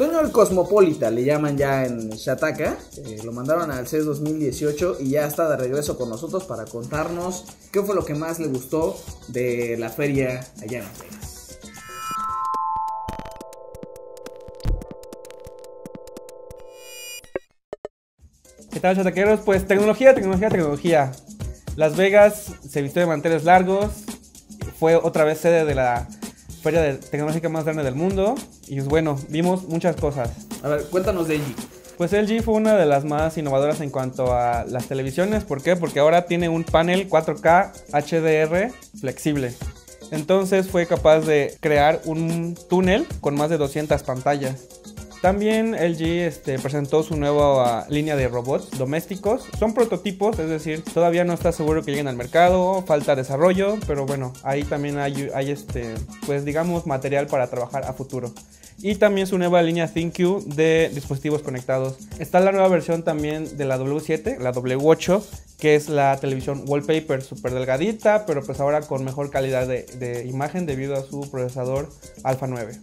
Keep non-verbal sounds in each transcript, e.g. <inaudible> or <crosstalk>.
Toño el Cosmopolita, le llaman ya en Shataka. Eh, lo mandaron al CES 2018 y ya está de regreso con nosotros para contarnos qué fue lo que más le gustó de la feria allá en Las Vegas. ¿Qué tal, chataqueros? Pues tecnología, tecnología, tecnología. Las Vegas se vistió de manteles largos. Fue otra vez sede de la feria de- tecnológica más grande del mundo. Y pues bueno, vimos muchas cosas. A ver, cuéntanos de LG. Pues LG fue una de las más innovadoras en cuanto a las televisiones. ¿Por qué? Porque ahora tiene un panel 4K HDR flexible. Entonces fue capaz de crear un túnel con más de 200 pantallas. También LG este, presentó su nueva línea de robots domésticos. Son prototipos, es decir, todavía no está seguro que lleguen al mercado, falta desarrollo, pero bueno, ahí también hay, hay este, pues digamos, material para trabajar a futuro. Y también su nueva línea ThinQ de dispositivos conectados. Está la nueva versión también de la W7, la W8, que es la televisión wallpaper súper delgadita, pero pues ahora con mejor calidad de, de imagen debido a su procesador Alpha 9.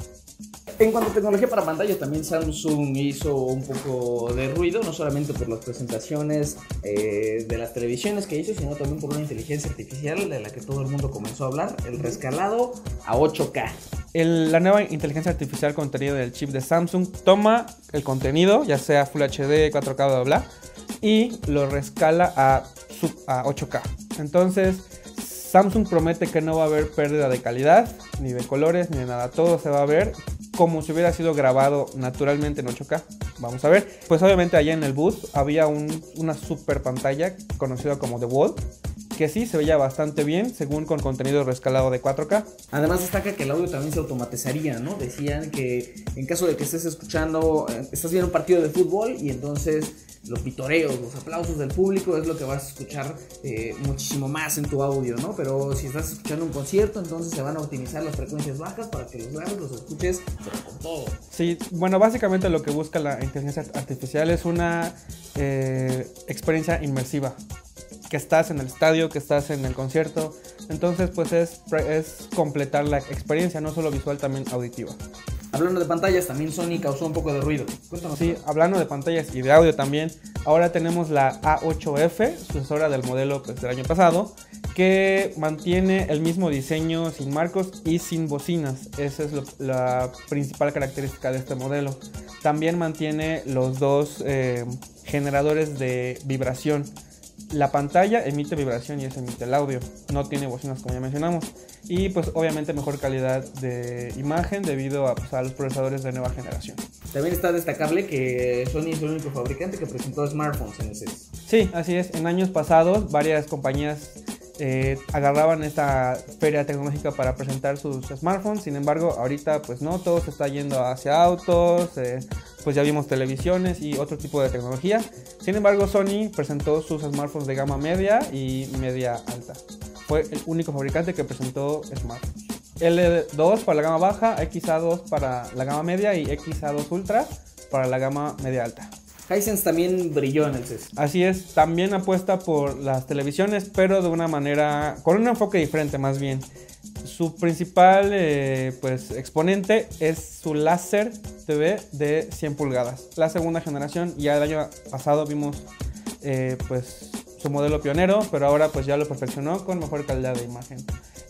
En cuanto a tecnología para pantallas, también Samsung hizo un poco de ruido, no solamente por las presentaciones eh, de las televisiones que hizo, sino también por una inteligencia artificial de la que todo el mundo comenzó a hablar, el rescalado a 8K. El- la nueva inteligencia artificial contenido del chip de Samsung toma el contenido, ya sea Full HD, 4K, bla, bla, y lo rescala a, a 8K. Entonces, Samsung promete que no va a haber pérdida de calidad, ni de colores, ni de nada. Todo se va a ver como si hubiera sido grabado naturalmente en 8K. Vamos a ver. Pues obviamente allá en el booth había un- una super pantalla conocida como The Wall, que sí se veía bastante bien, según con contenido rescalado de 4K. Además destaca que el audio también se automatizaría, ¿no? Decían que en caso de que estés escuchando, eh, estás viendo un partido de fútbol y entonces los pitoreos, los aplausos del público es lo que vas a escuchar eh, muchísimo más en tu audio, ¿no? Pero si estás escuchando un concierto, entonces se van a optimizar las frecuencias bajas para que los graves los escuches, pero con todo. Sí, bueno, básicamente lo que busca la inteligencia artificial es una eh, experiencia inmersiva. Que estás en el estadio, que estás en el concierto. Entonces, pues es, es completar la experiencia, no solo visual, también auditiva. Hablando de pantallas, también Sony causó un poco de ruido. Cuéntanos. Sí, hablando de pantallas y de audio también, ahora tenemos la A8F, sucesora del modelo pues, del año pasado, que mantiene el mismo diseño sin marcos y sin bocinas. Esa es lo- la principal característica de este modelo. También mantiene los dos eh, generadores de vibración. La pantalla emite vibración y eso emite el audio. No tiene bocinas como ya mencionamos. Y pues obviamente mejor calidad de imagen debido a, pues, a los procesadores de nueva generación. También está destacable que Sony es el único fabricante que presentó smartphones en el CES. Sí, así es. En años pasados varias compañías eh, agarraban esta feria tecnológica para presentar sus smartphones. Sin embargo, ahorita pues no, todo se está yendo hacia autos, eh, pues ya vimos televisiones y otro tipo de tecnología. Sin embargo, Sony presentó sus smartphones de gama media y media alta. Fue el único fabricante que presentó smartphones. L2 para la gama baja, XA2 para la gama media y XA2 Ultra para la gama media alta. Hisense también brilló en el CES. Así es, también apuesta por las televisiones, pero de una manera, con un enfoque diferente más bien. Su principal eh, pues, exponente es su láser TV de 100 pulgadas. La segunda generación, ya el año pasado vimos eh, pues, su modelo pionero, pero ahora pues ya lo perfeccionó con mejor calidad de imagen.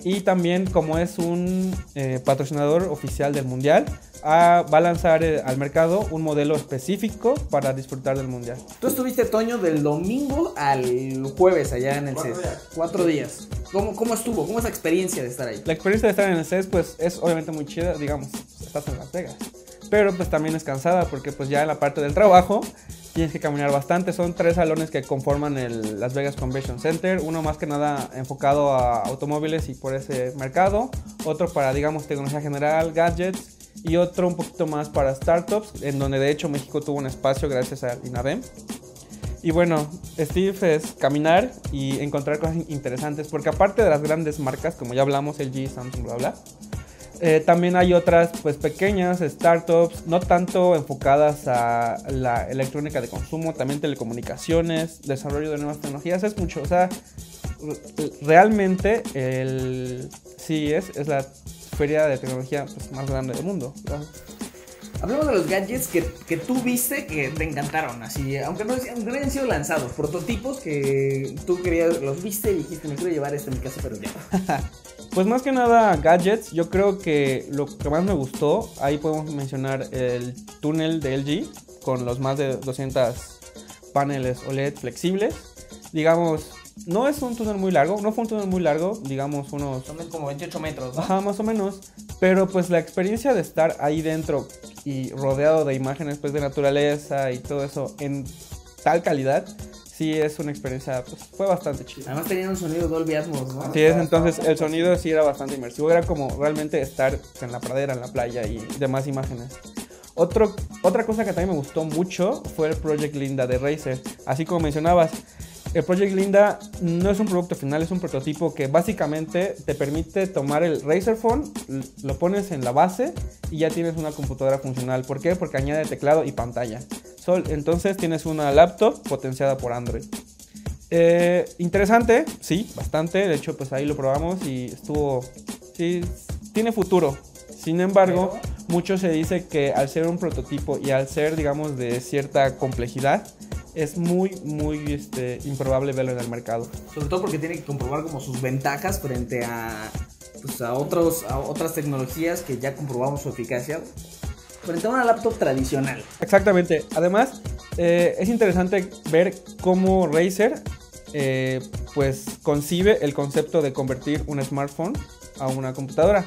Y también como es un eh, patrocinador oficial del mundial, ah, va a lanzar eh, al mercado un modelo específico para disfrutar del mundial. Tú estuviste, Toño, del domingo al jueves allá en el CES. Cuatro días. ¿Cómo, ¿Cómo estuvo? ¿Cómo es la experiencia de estar ahí? La experiencia de estar en el CES pues es obviamente muy chida, digamos, estás en Las Vegas. Pero pues también es cansada porque pues ya en la parte del trabajo tienes que caminar bastante. Son tres salones que conforman el Las Vegas Convention Center. Uno más que nada enfocado a automóviles y por ese mercado. Otro para digamos tecnología general, gadgets. Y otro un poquito más para startups, en donde de hecho México tuvo un espacio gracias al INADEM. Y bueno, Steve es caminar y encontrar cosas interesantes, porque aparte de las grandes marcas, como ya hablamos, LG, Samsung, bla, bla, eh, también hay otras pues pequeñas startups, no tanto enfocadas a la electrónica de consumo, también telecomunicaciones, desarrollo de nuevas tecnologías, es mucho, o sea, re- realmente el CES es la feria de tecnología pues, más grande del mundo. ¿verdad? Hablemos de los gadgets que, que tú viste que te encantaron, así, aunque no, aunque no hayan sido lanzados, prototipos que tú querías, los viste y dijiste, me quiero llevar este en mi casa, pero ya. <laughs> Pues más que nada gadgets, yo creo que lo que más me gustó, ahí podemos mencionar el túnel de LG con los más de 200 paneles OLED flexibles. Digamos, no es un túnel muy largo, no fue un túnel muy largo, digamos unos... Son como 28 metros, ¿no? Ajá, más o menos. Pero pues la experiencia de estar ahí dentro y rodeado de imágenes pues de naturaleza y todo eso en tal calidad, sí es una experiencia, pues fue bastante chida. Además tenían un sonido Dolby Atmos, ¿no? Así es, entonces el sonido sí era bastante inmersivo, era como realmente estar en la pradera, en la playa y demás imágenes. Otro, otra cosa que también me gustó mucho fue el Project Linda de Razer. Así como mencionabas, el Project Linda no es un producto final, es un prototipo que básicamente te permite tomar el Razer Phone, lo pones en la base y ya tienes una computadora funcional. ¿Por qué? Porque añade teclado y pantalla. Entonces tienes una laptop potenciada por Android. Eh, interesante, sí, bastante. De hecho, pues ahí lo probamos y estuvo. Sí, tiene futuro. Sin embargo, mucho se dice que al ser un prototipo y al ser, digamos, de cierta complejidad, es muy, muy este, improbable verlo en el mercado. Sobre todo porque tiene que comprobar como sus ventajas frente a, pues, a, otros, a otras tecnologías que ya comprobamos su eficacia frente a una laptop tradicional. Exactamente. Además, eh, es interesante ver cómo Razer eh, pues concibe el concepto de convertir un smartphone a una computadora.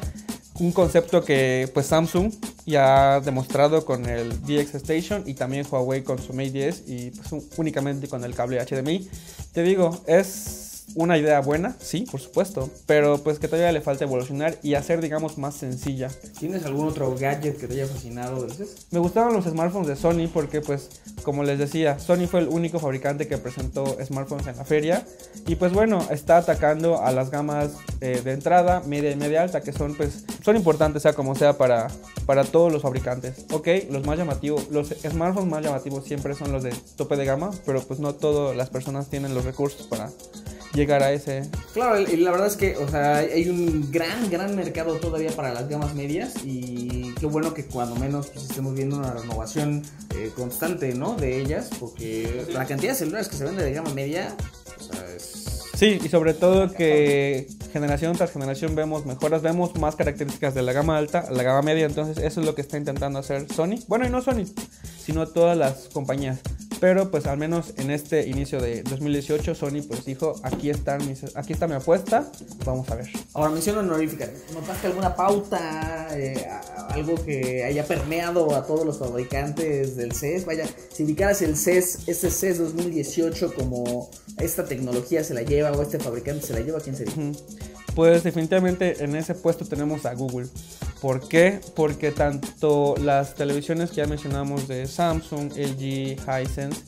Un concepto que pues Samsung ya ha demostrado con el DX Station y también Huawei con su Mate 10 y pues únicamente con el cable HDMI. Te digo, es una idea buena, sí, por supuesto, pero pues que todavía le falta evolucionar y hacer, digamos, más sencilla. ¿Tienes algún otro gadget que te haya fascinado del CES? Me gustaban los smartphones de Sony porque, pues, como les decía, Sony fue el único fabricante que presentó smartphones en la feria y, pues, bueno, está atacando a las gamas eh, de entrada, media y media alta, que son, pues, son importantes, sea como sea, para, para todos los fabricantes. Ok, los más llamativos, los smartphones más llamativos siempre son los de tope de gama, pero pues no todas las personas tienen los recursos para llegar a ese. Claro, y la verdad es que, o sea, hay un gran, gran mercado todavía para las gamas medias y qué bueno que cuando menos pues, estemos viendo una renovación eh, constante, ¿no? De ellas, porque la cantidad de celulares que se vende de gama media, o sea, es... Sí, y sobre todo que generación tras generación vemos mejoras, vemos más características de la gama alta, la gama media, entonces eso es lo que está intentando hacer Sony. Bueno, y no Sony, sino todas las compañías. Pero pues al menos en este inicio de 2018 Sony pues dijo, aquí, están aquí está mi apuesta, vamos a ver. Ahora menciono honorífica, ¿notaste alguna pauta, eh, algo que haya permeado a todos los fabricantes del CES? Vaya, si indicaras el CES, este CES 2018 como esta tecnología se la lleva o este fabricante se la lleva, ¿quién sería? Pues definitivamente en ese puesto tenemos a Google. ¿Por qué? Porque tanto las televisiones que ya mencionamos de Samsung, LG, Hisense,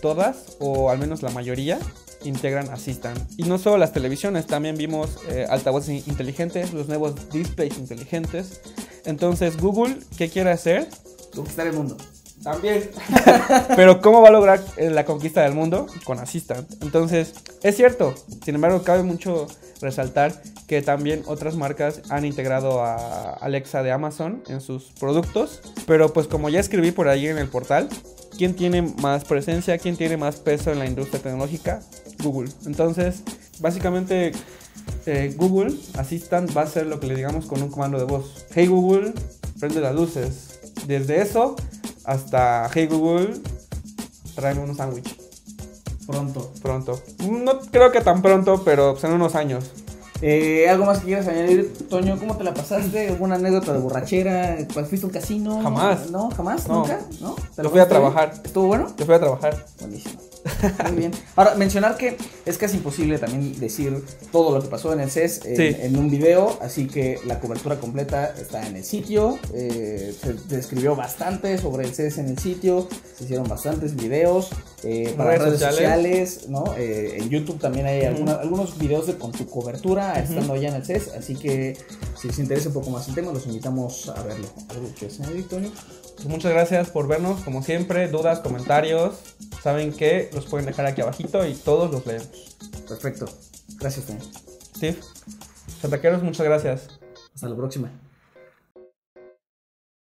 todas, o al menos la mayoría, integran Assistant. Y no solo las televisiones, también vimos eh, altavoces inteligentes, los nuevos displays inteligentes. Entonces, Google, ¿qué quiere hacer? Conquistar el mundo. También. <laughs> Pero ¿cómo va a lograr eh, la conquista del mundo? Con Assistant. Entonces, es cierto. Sin embargo, cabe mucho resaltar que también otras marcas han integrado a Alexa de Amazon en sus productos. Pero pues como ya escribí por ahí en el portal, ¿quién tiene más presencia? ¿Quién tiene más peso en la industria tecnológica? Google. Entonces, básicamente eh, Google Assistant va a ser lo que le digamos con un comando de voz. Hey Google, prende las luces. Desde eso hasta Hey Google, tráeme un sándwich. Pronto. Pronto. No creo que tan pronto, pero pues, en unos años. Eh, ¿Algo más que quieras añadir, Toño? ¿Cómo te la pasaste? ¿Alguna anécdota de borrachera? Pues, ¿Fuiste a un casino? Jamás. ¿No? ¿Jamás? ¿Nunca? ¿No? Lo fui a trabajar. ¿Estuvo bueno? Yo fui a trabajar. Buenísimo. <laughs> Muy bien. Ahora, mencionar que es casi imposible también decir todo lo que pasó en el CES en, un video, así que la cobertura completa está en el sitio. Eh, se describió bastante sobre el CES en el sitio, se hicieron bastantes videos eh, para redes, sociales, ¿no? Eh, en YouTube también hay algunos videos de, con tu cobertura estando allá en el CES, así que si les interesa un poco más el tema, los invitamos a verlo. ¿Algo que pues muchas gracias por vernos, como siempre, dudas, comentarios, saben que los pueden dejar aquí abajito y todos los leemos. Perfecto. Gracias, Steve. Santaqueros, muchas gracias. Hasta la próxima.